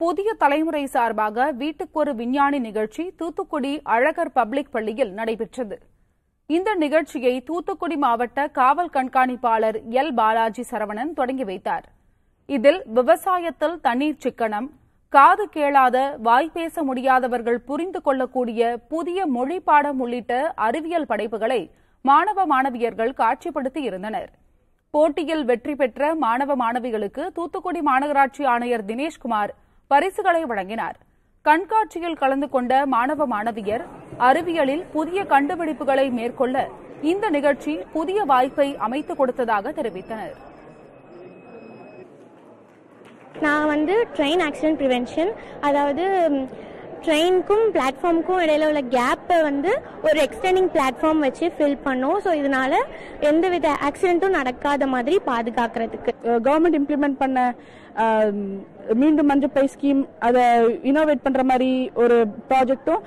புதிய தலைமுறை சார்பாக வீட்டுக்கொரு விஞ்ஞானி நிகழ்ச்சி தூத்துக்குடி அழகர் பப்ளிக் பள்ளியில் நடைபெற்றது. இந்த நிகழ்ச்சியை தூத்துக்குடி மாவட்ட காவல் கண்காணிப்பாளர் எல். பாலாஜி சரவணன் தொடங்கி வைத்தார். இதில் விவசாயத்தில் தண்ணீர் சிக்கனம் காது கேளாத வாய்ப்பேச முடியாதவர்கள் புரிந்து கொள்ளக்கூடிய புதிய மொழி பாடம் உள்ளிட்ட அறிவியல் படைப்புகளை மாணவ மாணவியர்கள் காட்சிப்படுத்தி இருந்தனர். போட்டியில் வெற்றி பெற்ற மாணவ மாணவிகளுக்கு தூத்துக்குடி மாநகராட்சி ஆணையர் தினேஷ்குமார் பரிசுகளை வழங்கினார். கண்காட்சியில் கலந்து கொண்ட மாணவ மாணவியர் அறிவியலில் புதிய கண்டுபிடிப்புகளை மேற்கொள்ள இந்த நிகழ்ச்சி புதிய வாய்ப்பை அமைத்துக் கொடுத்ததாக தெரிவித்தனர். நான் வந்து ட்ரெயின் ஆக்சிடென்ட் ப்ரிவென்ஷன் அதாவது ட்ரெயினுக்கும் பிளாட்ஃபார்முக்கும் இடையில உள்ள கேப்பை வந்து ஒரு எக்ஸ்டெண்டிங் பிளாட்ஃபார்ம் வச்சு ஃபில் பண்ணோம். ஸோ இதனால எந்தவித ஆக்சிடென்ட்டும் நடக்காத மாதிரி பாதுகாக்கிறதுக்கு. கவர்மெண்ட் இம்ப்ளிமெண்ட் பண்ண மீண்டும் மஞ்சப்பை ஸ்கீம் அதை இனோவேட் பண்ற மாதிரி ஒரு ப்ராஜெக்ட்டும்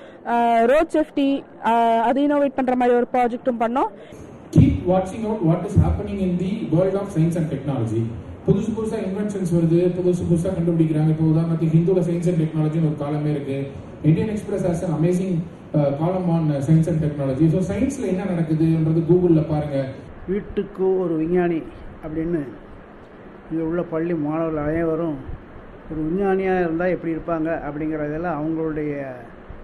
ரோட் சேஃப்டி அதை இனோவேட் பண்ற மாதிரி ஒரு ப்ராஜெக்ட்டும் பண்ணோம். Keep watching out what is happening in the world of science and technology. புதுசு புதுசா இன்வென்ஷன்ஸ் வருது புதுசு புதுசா கண்டுபிடிக்கிறாங்க. இப்போ உதாரணத்துக்கு ஹிந்துல சயின்ஸ் அண்ட் டெக்னாலஜின்னு ஒரு காலமே இருக்கு. Indian express as an amazing column on science and technology so சயின்ஸ்ல என்ன நடக்குதுன்றது கூகுளில் பாருங்க. வீட்டுக்கு ஒரு விஞ்ஞானி அப்படின்னு இங்கே உள்ள பள்ளி மாணவர்கள் அனைவரும் ஒரு விஞ்ஞானியாக இருந்தால் எப்படி இருப்பாங்க? அப்படிங்கிறதெல்லாம் அவங்களுடைய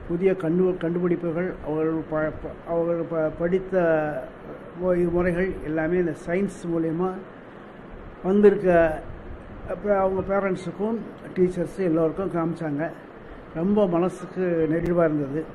புதிய கண்டு கண்டுபிடிப்புகள் அவர்கள் ப ப- அவர்கள் ப படித்த முறைகள் எல்லாமே இந்த சயின்ஸ் மூலயமா வந்திருக்க அப்புறம் அவங்க பேரண்ட்ஸுக்கும் டீச்சர்ஸு எல்லோருக்கும் காமிச்சாங்க. ரொம்ப மனசுக்கு நெகிழ்வாக இருந்தது.